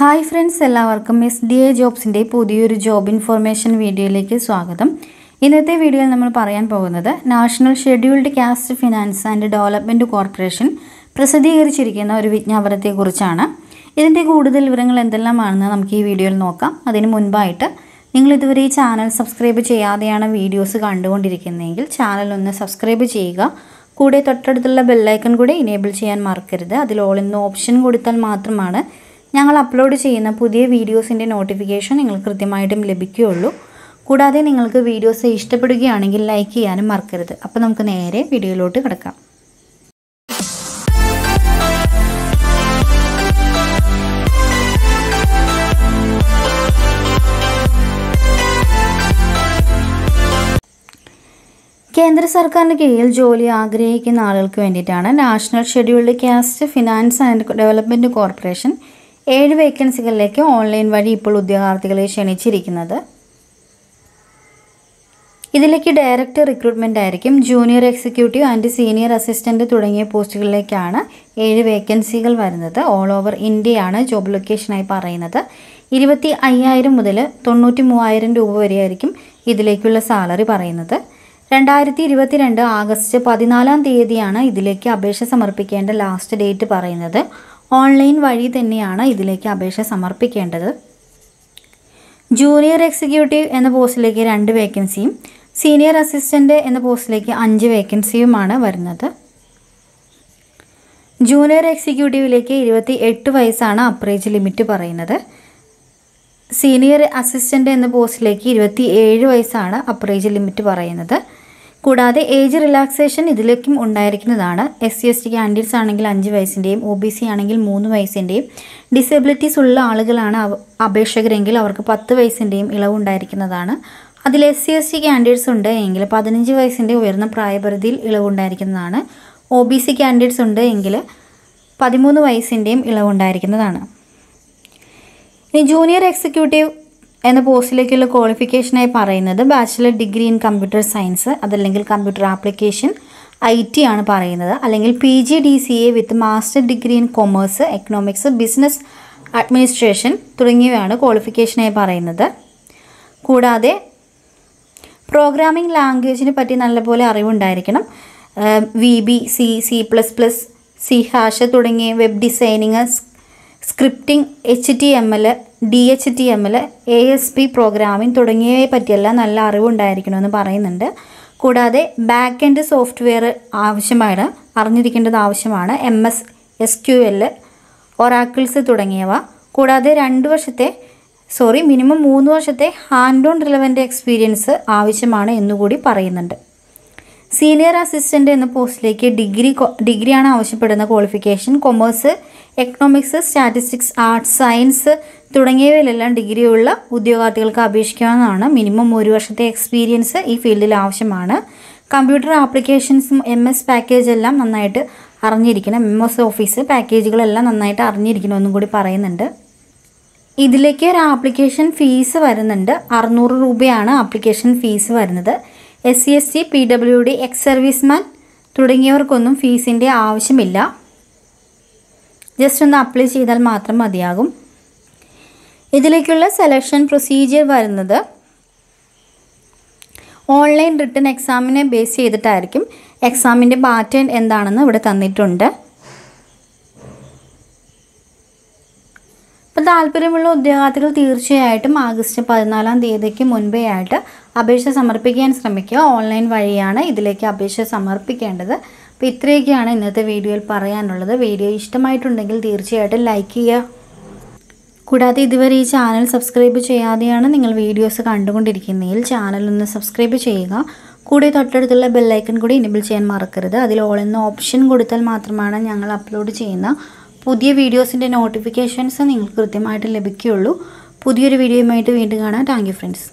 Hi friends എല്ലാവർക്കും S D A ജോബ്സിന്റെ പുതിയൊരു ജോബ് ഇൻഫോർമേഷൻ വീഡിയോയിലേക്ക് സ്വാഗതം. ഇന്നത്തെ വീഡിയോയിൽ നമ്മൾ പറയാൻ പോകുന്നത് national scheduled caste finance and development corporation പ്രസിദ്ധീകരിച്ചിരിക്കുന്ന ഒരു വിജ്ഞാപനത്തെക്കുറിച്ചാണ്. ഇതിന്റെ കൂടുതൽ വിവരങ്ങൾ എന്തെല്ലാമാണെന്ന് നമുക്ക് ഈ വീഡിയോയിൽ നോക്കാം. അതിന് മുൻപായിട്ട് നിങ്ങൾ ഇതുവരെ ഈ ചാനൽ സബ്സ്ക്രൈബ് ചെയ്യാതെയാണ് വീഡിയോസ് കണ്ടുകൊണ്ടിരിക്കുന്നതെങ്കിൽ ചാനൽ ഒന്ന് സബ്സ്ക്രൈബ് ചെയ്യുക. കൂടെ തൊട്ടടുത്തുള്ള ബെല്ലൈക്കൺ കൂടെ ഇനേബിൾ ചെയ്യാൻ മറക്കരുത്. അതിൽ ഓൾ എന്ന ഓപ്ഷൻ കൊടുത്താൽ മാത്രമാണ് ഞങ്ങൾ അപ്ലോഡ് ചെയ്യുന്ന പുതിയ വീഡിയോസിന്റെ നോട്ടിഫിക്കേഷൻ നിങ്ങൾക്ക് കൃത്യമായിട്ടും ലഭിക്കുകയുള്ളൂ. കൂടാതെ നിങ്ങൾക്ക് വീഡിയോസ് ഇഷ്ടപ്പെടുകയാണെങ്കിൽ ലൈക്ക് ചെയ്യാനും മറക്കരുത്. അപ്പോൾ നമുക്ക് നേരെ വീഡിയോയിലോട്ട് കിടക്കാം. കേന്ദ്ര സർക്കാരിന്റെ കീഴിൽ ജോലി ആഗ്രഹിക്കുന്ന ആളുകൾക്ക് വേണ്ടിയിട്ടാണ് national scheduled caste finance and development corporation ഏഴ് വേക്കൻസികളിലേക്ക് ഓൺലൈൻ വഴി ഇപ്പോൾ ഉദ്യോഗാർത്ഥികളെ ക്ഷണിച്ചിരിക്കുന്നത്. ഇതിലേക്ക് ഡയറക്റ്റ് റിക്രൂട്ട്മെന്റ് ആയിരിക്കും. Junior executive and senior assistant തുടങ്ങിയ പോസ്റ്റുകളിലേക്കാണ് ഏഴ് വേക്കൻസികൾ വരുന്നത്. ഓൾ ഓവർ ഇന്ത്യയാണ് ജോബ് ലൊക്കേഷനായി പറയുന്നത്. ഇരുപത്തി അയ്യായിരം മുതൽ തൊണ്ണൂറ്റി മൂവായിരം രൂപ വരെയായിരിക്കും ഇതിലേക്കുള്ള സാലറി പറയുന്നത്. രണ്ടായിരത്തി ഇരുപത്തിരണ്ട് ആഗസ്റ്റ് പതിനാലാം തീയതിയാണ് ഇതിലേക്ക് അപേക്ഷ സമർപ്പിക്കേണ്ട ലാസ്റ്റ് ഡേറ്റ് പറയുന്നത്. ഓൺലൈൻ വഴി തന്നെയാണ് ഇതിലേക്ക് അപേക്ഷ സമർപ്പിക്കേണ്ടത്. ജൂനിയർ എക്സിക്യൂട്ടീവ് എന്ന പോസ്റ്റിലേക്ക് രണ്ട് വേക്കൻസിയും സീനിയർ അസിസ്റ്റന്റ് എന്ന പോസ്റ്റിലേക്ക് അഞ്ച് വേക്കൻസിയുമാണ് വരുന്നത്. ജൂനിയർ എക്സിക്യൂട്ടീവിലേക്ക് ഇരുപത്തി എട്ട് വയസ്സാണ് അപ്രേജ് ലിമിറ്റ് പറയുന്നത്. സീനിയർ അസിസ്റ്റന്റ് എന്ന പോസ്റ്റിലേക്ക് ഇരുപത്തി ഏഴ് വയസ്സാണ് അപ്രേജ് ലിമിറ്റ് പറയുന്നത്. കൂടാതെ ഏജ് റിലാക്സേഷൻ ഇതിലേക്കും ഉണ്ടായിരിക്കുന്നതാണ്. S C S T candidates ആണെങ്കിൽ അഞ്ച് വയസ്സിന്റെയും ഒ ബി സി ആണെങ്കിൽ മൂന്ന് വയസ്സിന്റെയും ഡിസബിലിറ്റീസ് ഉള്ള ആളുകളാണ് അപേക്ഷകരെങ്കിൽ അവർക്ക് പത്ത് വയസ്സിന്റെയും ഇളവ് ഉണ്ടായിരിക്കുന്നതാണ്. അതിൽ S C S T candidates ഉണ്ട് എങ്കിൽ പതിനഞ്ച് വയസ്സിന്റെ ഉയർന്ന പ്രായപരിധിയിൽ ഇളവുണ്ടായിരിക്കുന്നതാണ് ഒ ബി സി കാൻഡിഡേറ്റ്സ് ഉണ്ട് എങ്കിൽ പതിമൂന്ന് വയസ്സിന്റെയും ഇളവുണ്ടായിരിക്കുന്നതാണ് ഇനി ജൂനിയർ എക്സിക്യൂട്ടീവ് എന്ന പോസ്റ്റിലേക്കുള്ള ക്വാളിഫിക്കേഷനായി പറയുന്നത് bachelor degree in computer science അതല്ലെങ്കിൽ കമ്പ്യൂട്ടർ ആപ്ലിക്കേഷൻ ഐ ടി ആണ് പറയുന്നത്. അല്ലെങ്കിൽ P G D C A with master degree in commerce economics business administration തുടങ്ങിയവയാണ് ക്വാളിഫിക്കേഷനായി പറയുന്നത്. കൂടാതെ പ്രോഗ്രാമിംഗ് ലാംഗ്വേജിനെ പറ്റി നല്ലപോലെ അറിവുണ്ടായിരിക്കണം. V B C C plus plus C hash തുടങ്ങിയ web designing scripting H T M L D H T M L A S P programming തുടങ്ങിയവയെ പറ്റിയെല്ലാം നല്ല അറിവുണ്ടായിരിക്കണമെന്ന് പറയുന്നുണ്ട്. കൂടാതെ ബാക്ക് എൻഡ് സോഫ്റ്റ്വെയർ ആവശ്യമാണ് അറിഞ്ഞിരിക്കേണ്ടത് ആവശ്യമാണ് M S S Q L Oracles തുടങ്ങിയവ. കൂടാതെ രണ്ട് വർഷത്തെ സോറി മിനിമം മൂന്ന് വർഷത്തെ ഹാൻഡ് ഓൺ റിലവന്റ് എക്സ്പീരിയൻസ് ആവശ്യമാണ് എന്നുകൂടി പറയുന്നുണ്ട്. സീനിയർ അസിസ്റ്റന്റ് എന്ന പോസ്റ്റിലേക്ക് ഡിഗ്രി ഡിഗ്രിയാണ് ആവശ്യപ്പെടുന്ന qualification commerce economics statistics arts science തുടങ്ങിയവയിലെല്ലാം ഡിഗ്രിയുള്ള ഉദ്യോഗാർത്ഥികൾക്ക് അപേക്ഷിക്കാവുന്നതാണ്. മിനിമം ഒരു വർഷത്തെ എക്സ്പീരിയൻസ് ഈ ഫീൽഡിൽ ആവശ്യമാണ്. കമ്പ്യൂട്ടർ ആപ്ലിക്കേഷൻസും എം എസ് പാക്കേജ് എല്ലാം നന്നായിട്ട് അറിഞ്ഞിരിക്കണം. എം എസ് ഓഫീസ് പാക്കേജുകളെല്ലാം നന്നായിട്ട് അറിഞ്ഞിരിക്കണം അറിഞ്ഞിരിക്കണമെന്നും കൂടി പറയുന്നുണ്ട്. ഇതിലേക്ക് ഒരു ആപ്ലിക്കേഷൻ ഫീസ് വരുന്നുണ്ട്. അറുന്നൂറ് രൂപയാണ് ആപ്ലിക്കേഷൻ ഫീസ് വരുന്നത്. S C S T P W D ex serviceman തുടങ്ങിയവർക്കൊന്നും ഫീസിന്റെ ആവശ്യമില്ല. ജസ്റ്റ് ഒന്ന് അപ്ലൈ ചെയ്താൽ മാത്രം മതിയാകും. ഇതിലേക്കുള്ള സെലക്ഷൻ പ്രൊസീജിയർ വരുന്നത് ഓൺലൈൻ റിട്ടേൺ എക്സാമിനെ ബേസ് ചെയ്തിട്ടായിരിക്കും. എക്സാമിന്റെ പാറ്റേൺ എന്താണെന്ന് ഇവിടെ തന്നിട്ടുണ്ട് അപ്പോൾ താല്പര്യമുള്ള ഉദ്യോഗാർത്ഥികൾ തീർച്ചയായിട്ടും ആഗസ്റ്റ് പതിനാലാം തീയതിക്ക് മുൻപേ ആയിട്ട് അപേക്ഷ സമർപ്പിക്കാൻ ശ്രമിക്കുക. ഓൺലൈൻ വഴിയാണ് ഇതിലേക്ക് അപേക്ഷ സമർപ്പിക്കേണ്ടത്. അപ്പോൾ ഇത്രയൊക്കെയാണ് ഇന്നത്തെ വീഡിയോയിൽ പറയാനുള്ളത്. വീഡിയോ ഇഷ്ടമായിട്ടുണ്ടെങ്കിൽ തീർച്ചയായിട്ടും ലൈക്ക് ചെയ്യുക. കൂടാതെ ഇതുവരെ ഈ ചാനൽ സബ്സ്ക്രൈബ് ചെയ്യാതെയാണ് നിങ്ങൾ വീഡിയോസ് കണ്ടുകൊണ്ടിരിക്കുന്നതിൽ ചാനൽ ഒന്ന് സബ്സ്ക്രൈബ് ചെയ്യുക. കൂടെ തൊട്ടടുത്തുള്ള ബെല്ലൈക്കൺ കൂടി ഇനബിൾ ചെയ്യാൻ മറക്കരുത്. അതിൽ ഓൾ എന്ന ഓപ്ഷൻ കൊടുത്താൽ മാത്രമാണ് ഞങ്ങൾ അപ്ലോഡ് ചെയ്യുന്ന പുതിയ വീഡിയോസിന്റെ നോട്ടിഫിക്കേഷൻസ് നിങ്ങൾക്ക് കൃത്യമായിട്ട് ലഭിക്കുകയുള്ളൂ. പുതിയൊരു വീഡിയോയുമായിട്ട് വീണ്ടും കാണാം. Thank friends